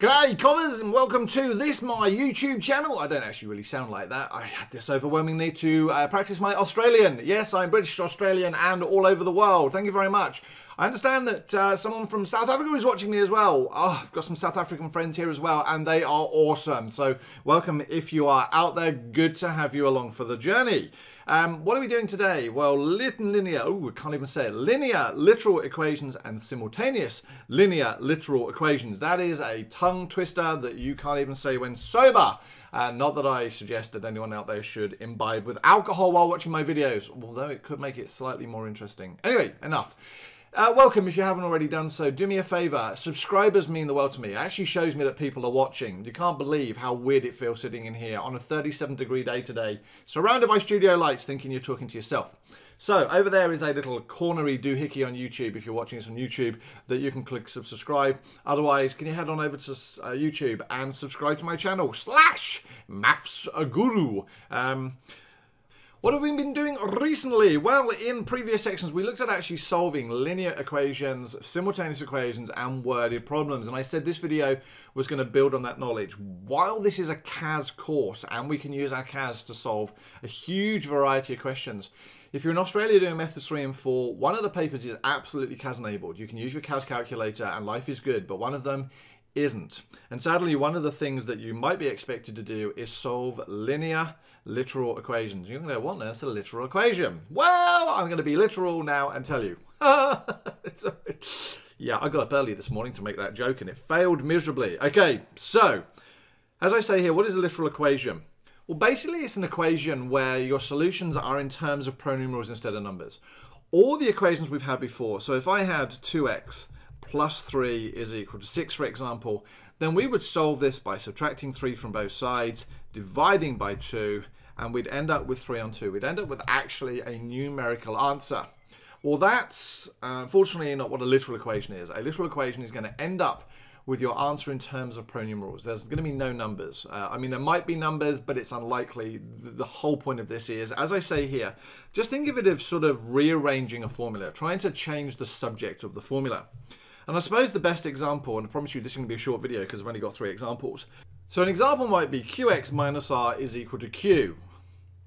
G'day commas and welcome to this my YouTube channel. I don't actually really sound like that. I had this overwhelming need to uh, practice my Australian. Yes, I'm British Australian and all over the world. Thank you very much. I understand that uh, someone from South Africa is watching me as well. Oh, I've got some South African friends here as well and they are awesome. So welcome if you are out there. Good to have you along for the journey. Um, what are we doing today? Well, linear, oh, I can't even say it. Linear literal equations and simultaneous linear literal equations. That is a tongue twister that you can't even say when sober. Uh, not that I suggest that anyone out there should imbibe with alcohol while watching my videos, although it could make it slightly more interesting. Anyway, enough. Uh, welcome if you haven't already done so. Do me a favour. Subscribers mean the world to me. It actually shows me that people are watching. You can't believe how weird it feels sitting in here on a 37 degree day today, surrounded by studio lights, thinking you're talking to yourself. So over there is a little cornery doohickey on YouTube if you're watching this on YouTube that you can click subscribe. Otherwise, can you head on over to uh, YouTube and subscribe to my channel slash Maffs Guru. Um, what have we been doing recently? Well, in previous sections, we looked at actually solving linear equations, simultaneous equations, and worded problems. And I said this video was going to build on that knowledge. While this is a CAS course, and we can use our CAS to solve a huge variety of questions, if you're in Australia doing methods 3 and 4, one of the papers is absolutely CAS enabled. You can use your CAS calculator and life is good, but one of them isn't. And sadly, one of the things that you might be expected to do is solve linear literal equations. You're going to what That's a literal equation? Well, I'm going to be literal now and tell you. yeah, I got up early this morning to make that joke and it failed miserably. Okay, so, as I say here, what is a literal equation? Well, basically, it's an equation where your solutions are in terms of pronumerals instead of numbers. All the equations we've had before, so if I had 2x plus 3 is equal to 6, for example, then we would solve this by subtracting 3 from both sides, dividing by 2, and we'd end up with 3 on 2. We'd end up with actually a numerical answer. Well, that's uh, unfortunately not what a literal equation is. A literal equation is going to end up with your answer in terms of pronumerals. There's going to be no numbers. Uh, I mean, there might be numbers, but it's unlikely. The, whole point of this is, as I say here, just think of it as sort of rearranging a formula, trying to change the subject of the formula. And I suppose the best example, and I promise you this is going to be a short video because I've only got three examples. So an example might be qx minus r is equal to q.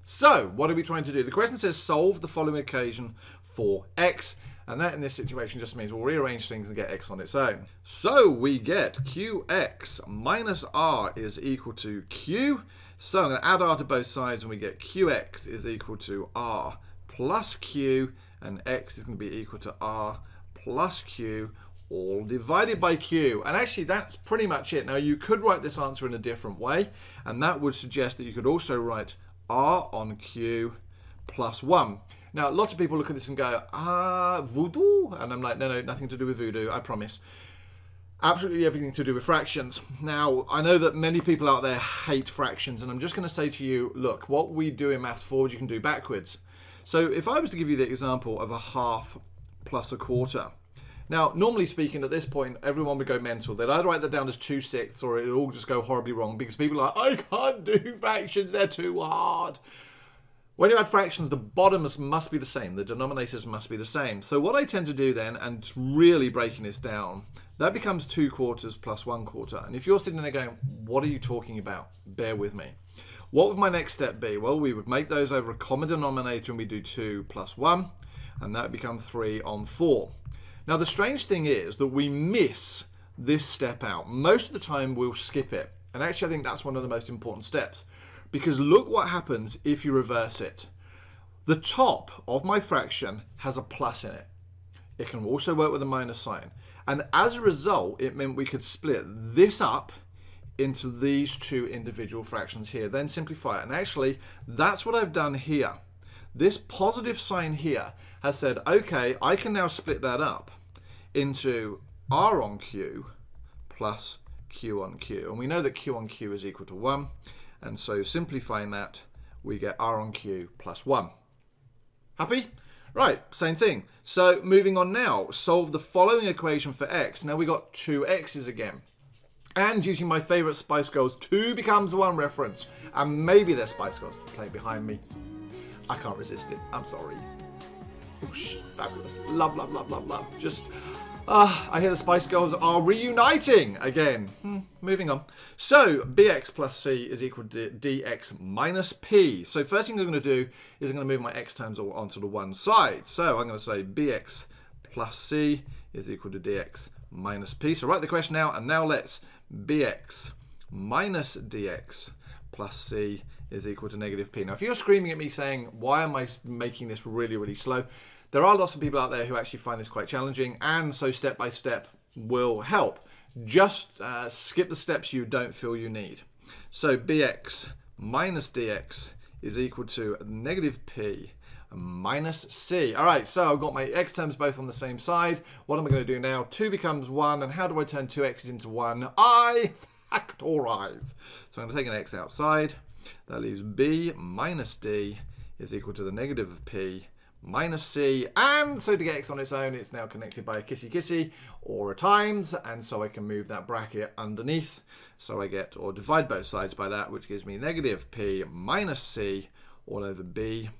So what are we trying to do? The question says solve the following equation for x. And that in this situation just means we'll rearrange things and get x on its own. So we get qx minus r is equal to q. So I'm going to add r to both sides and we get qx is equal to r plus q and x is going to be equal to r plus q all divided by q. And actually, that's pretty much it. Now, you could write this answer in a different way, and that would suggest that you could also write r on q plus 1. Now, lots of people look at this and go, ah, voodoo? And I'm like, no, no, nothing to do with voodoo, I promise. Absolutely everything to do with fractions. Now, I know that many people out there hate fractions, and I'm just going to say to you, look, what we do in maths forward, you can do backwards. So if I was to give you the example of a half plus a quarter, now, normally speaking, at this point, everyone would go mental. They'd either write that down as two sixths or it'd all just go horribly wrong because people are like, I can't do fractions, they're too hard. When you add fractions, the bottoms must be the same. The denominators must be the same. So what I tend to do then, and really breaking this down, that becomes 2 quarters plus 1 quarter. And if you're sitting there going, what are you talking about? Bear with me. What would my next step be? Well, we would make those over a common denominator and we do 2 plus 1. And that would become 3 on 4. Now, the strange thing is that we miss this step out. Most of the time, we'll skip it. And actually, I think that's one of the most important steps. Because look what happens if you reverse it. The top of my fraction has a plus in it. It can also work with a minus sign. And as a result, it meant we could split this up into these two individual fractions here, then simplify it. And actually, that's what I've done here. This positive sign here has said, okay, I can now split that up into R on Q plus Q on Q. And we know that Q on Q is equal to 1. And so simplifying that, we get R on Q plus 1. Happy? Right, same thing. So moving on now, solve the following equation for x. Now we got two x's again. And using my favourite Spice Girls, 2 becomes 1 reference. And maybe there's Spice Girls playing behind me. I can't resist it. I'm sorry. Fabulous. Love, love, love, love, love. Just, Uh, I hear the Spice Girls are reuniting again. Hmm, moving on. So, bx plus c is equal to dx minus p. So first thing I'm going to do is I'm going to move my x terms all onto the one side. So I'm going to say bx plus c is equal to dx minus p. So write the question out, and now let's bx minus dx plus c is equal to negative p. Now, if you're screaming at me saying, why am I making this really, really slow? There are lots of people out there who actually find this quite challenging, and so step by step will help. Just uh, skip the steps you don't feel you need. So bx minus dx is equal to negative p minus c. All right, so I've got my x terms both on the same side. What am I going to do now? 2 becomes 1, and how do I turn two x's into 1? I factorize. So I'm going to take an x outside. That leaves b minus d is equal to the negative of p minus c. And so to get x on its own, it's now connected by a kissy kissy or a times. And so I can move that bracket underneath. So I get, or divide both sides by that, which gives me negative p minus c all over b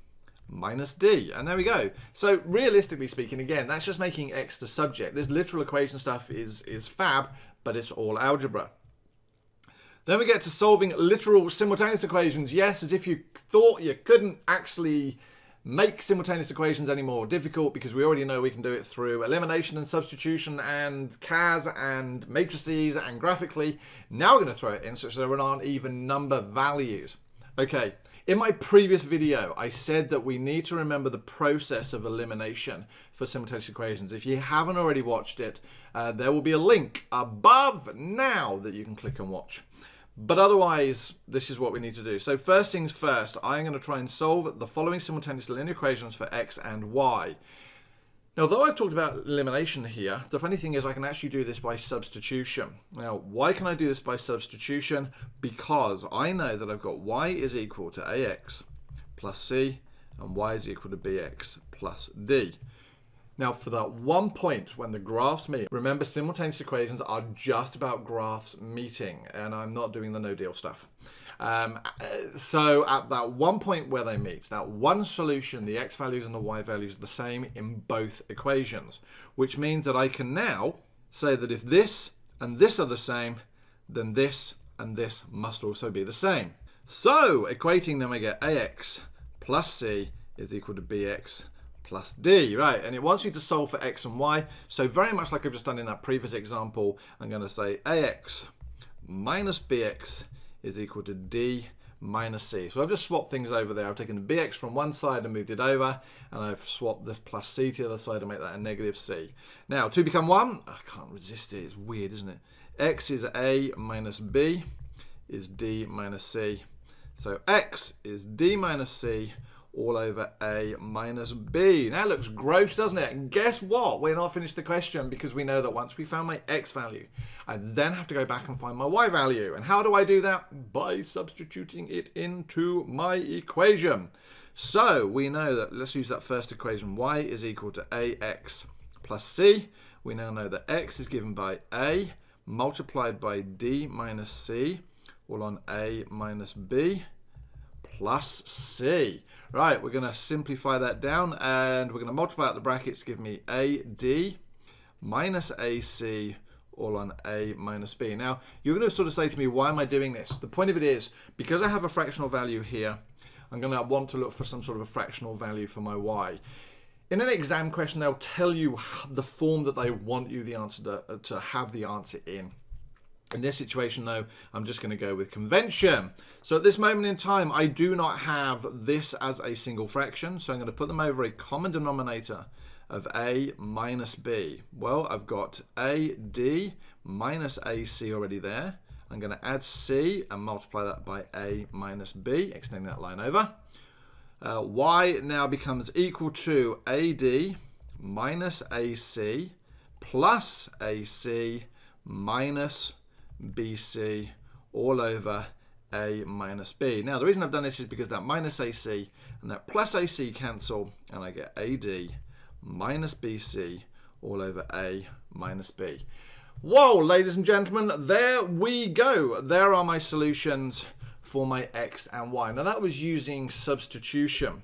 minus d. And there we go. So realistically speaking, again, that's just making x the subject. This literal equation stuff is, is fab, but it's all algebra. Then we get to solving literal simultaneous equations. Yes, as if you thought you couldn't actually make simultaneous equations any more difficult because we already know we can do it through elimination and substitution and CAS and matrices and graphically. Now we're going to throw it in such that there aren't even number values. Okay, in my previous video, I said that we need to remember the process of elimination for simultaneous equations. If you haven't already watched it, uh, there will be a link above now that you can click and watch. But otherwise, this is what we need to do. So first things first, I'm going to try and solve the following simultaneous linear equations for x and y. Now, though I've talked about elimination here, the funny thing is I can actually do this by substitution. Now, why can I do this by substitution? Because I know that I've got y is equal to ax plus c and y is equal to bx plus d. Now, for that one point when the graphs meet, remember simultaneous equations are just about graphs meeting, and I'm not doing the no deal stuff. Um, so at that one point where they meet, that one solution, the x values and the y values are the same in both equations, which means that I can now say that if this and this are the same, then this and this must also be the same. So equating them, I get ax plus c is equal to bx plus d, right? And it wants me to solve for x and y. So very much like I've just done in that previous example, I'm going to say ax minus bx is equal to d minus c. So I've just swapped things over there. I've taken the bx from one side and moved it over, and I've swapped the plus c to the other side to make that a negative c. Now, 2 become 1. I can't resist it. It's weird, isn't it? x is a minus b is d minus c. So x is d minus c all over a minus b. That looks gross, doesn't it? And guess what? We're not finished the question because we know that once we found my x value, I then have to go back and find my y value. And how do I do that? By substituting it into my equation. So we know that, let's use that first equation, y is equal to ax plus c. We now know that x is given by a multiplied by d minus c, all on a minus b plus c. Right, we're going to simplify that down and we're going to multiply out the brackets, give me AD minus AC all on A minus B. Now, you're going to sort of say to me, why am I doing this? The point of it is, because I have a fractional value here, I'm going to want to look for some sort of a fractional value for my Y. In an exam question, they'll tell you the form that they want you the answer to, uh, to have the answer in. In this situation, though, I'm just going to go with convention. So at this moment in time, I do not have this as a single fraction, so I'm going to put them over a common denominator of a minus b. Well, I've got ad minus ac already there. I'm going to add c and multiply that by a minus b, extending that line over. Uh, y now becomes equal to ad minus ac plus ac minus BC all over A minus B. Now, the reason I've done this is because that minus AC and that plus AC cancel, and I get AD minus BC all over A minus B. Whoa, ladies and gentlemen, there we go. There are my solutions for my X and Y. Now, that was using substitution.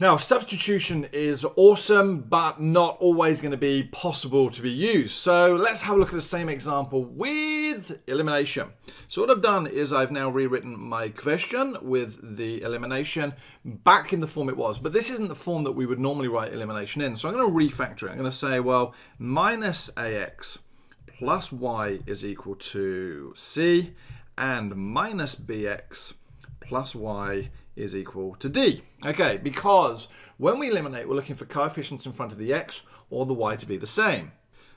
Now, substitution is awesome, but not always going to be possible to be used. So let's have a look at the same example with elimination. So what I've done is I've now rewritten my question with the elimination back in the form it was. But this isn't the form that we would normally write elimination in. So I'm going to refactor it. I'm going to say, well, minus ax plus y is equal to c and minus bx plus y is equal to d. Okay, because when we eliminate, we're looking for coefficients in front of the x or the y to be the same.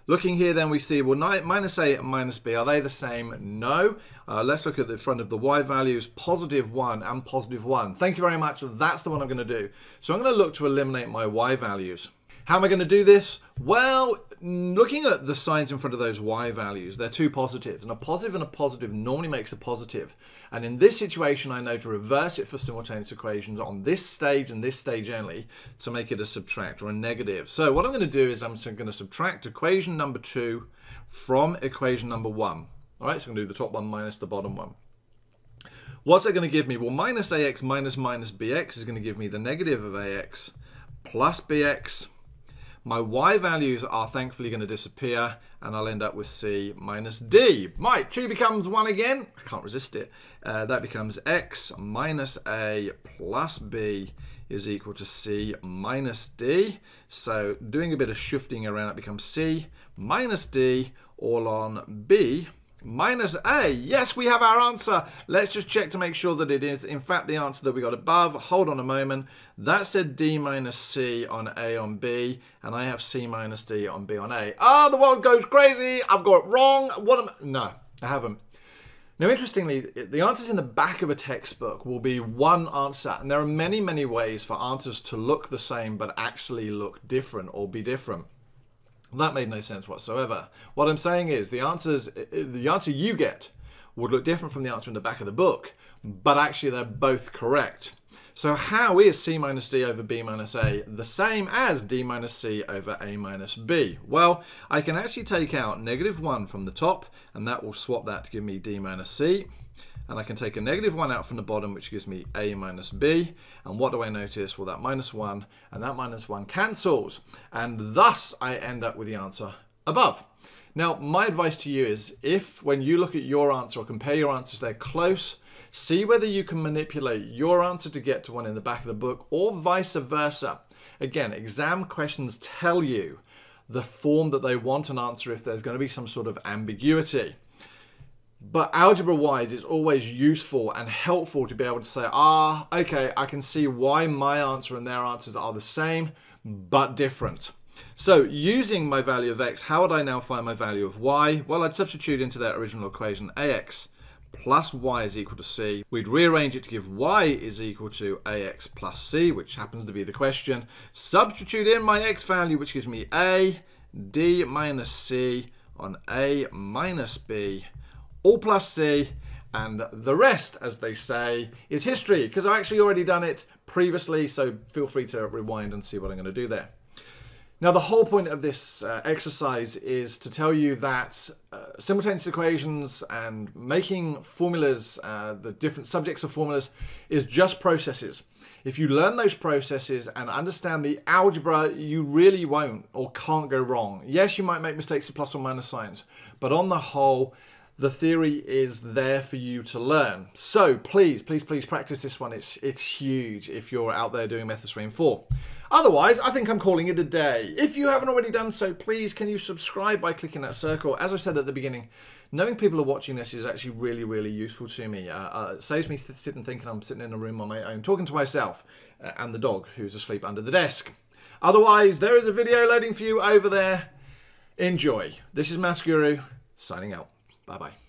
Looking here then we see, well, minus a and minus b, are they the same? No. Uh, let's look at the front of the y values, positive 1 and positive 1. Thank you very much. That's the one I'm going to do. So I'm going to look to eliminate my y values. How am I going to do this? Well, looking at the signs in front of those y values, they're two positives. And a positive and a positive normally makes a positive. And in this situation, I know to reverse it for simultaneous equations on this stage and this stage only to make it a subtract or a negative. So what I'm going to do is I'm going to subtract equation number 2 from equation number 1. All right, so I'm going to do the top one minus the bottom one. What's that going to give me? Well, minus ax minus minus bx is going to give me the negative of ax plus bx my y values are thankfully going to disappear and I'll end up with c minus d. My 2 becomes 1 again. I can't resist it. Uh, that becomes x minus a plus b is equal to c minus d. So doing a bit of shifting around, it becomes c minus d all on b Minus A. Yes, we have our answer. Let's just check to make sure that it is, in fact, the answer that we got above. Hold on a moment. That said D minus C on A on B, and I have C minus D on B on A. Ah, oh, the world goes crazy. I've got it wrong. What am I? No, I haven't. Now, interestingly, the answers in the back of a textbook will be one answer, and there are many, many ways for answers to look the same but actually look different or be different. That made no sense whatsoever. What I'm saying is the answers, uh, uh, the answer you get would look different from the answer in the back of the book, but actually they're both correct. So how is C minus D over B minus A the same as D minus C over A minus B? Well, I can actually take out negative 1 from the top, and that will swap that to give me D minus C and I can take a negative 1 out from the bottom, which gives me a minus b. And what do I notice? Well, that minus 1 and that minus 1 cancels. And thus, I end up with the answer above. Now, my advice to you is if when you look at your answer or compare your answers, they're close, see whether you can manipulate your answer to get to one in the back of the book or vice versa. Again, exam questions tell you the form that they want an answer if there's going to be some sort of ambiguity. But algebra wise, it's always useful and helpful to be able to say, ah, okay, I can see why my answer and their answers are the same, but different. So using my value of x, how would I now find my value of y? Well, I'd substitute into that original equation ax plus y is equal to c. We'd rearrange it to give y is equal to ax plus c, which happens to be the question. Substitute in my x value, which gives me a d minus c on a minus b all plus C, and the rest, as they say, is history, because I've actually already done it previously, so feel free to rewind and see what I'm going to do there. Now, the whole point of this uh, exercise is to tell you that uh, simultaneous equations and making formulas, uh, the different subjects of formulas, is just processes. If you learn those processes and understand the algebra, you really won't or can't go wrong. Yes, you might make mistakes of plus or minus signs, but on the whole, the theory is there for you to learn. So please, please, please practice this one. It's it's huge if you're out there doing Methods 3 and 4. Otherwise, I think I'm calling it a day. If you haven't already done so, please can you subscribe by clicking that circle? As I said at the beginning, knowing people are watching this is actually really, really useful to me. Uh, uh, it saves me sitting thinking I'm sitting in a room on my own, talking to myself uh, and the dog who's asleep under the desk. Otherwise, there is a video loading for you over there. Enjoy. This is Maffs Guru, signing out. Bye bye.